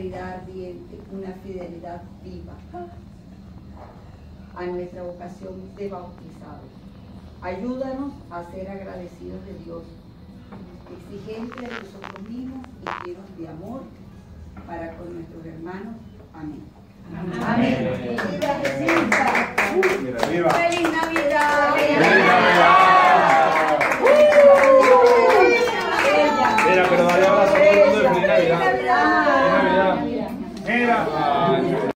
caridad ardiente, una fidelidad viva a nuestra vocación de bautizados. Ayúdanos a ser agradecidos de Dios, exigentes de nosotros mismos y llenos de amor para con nuestros hermanos. Amén. Amén.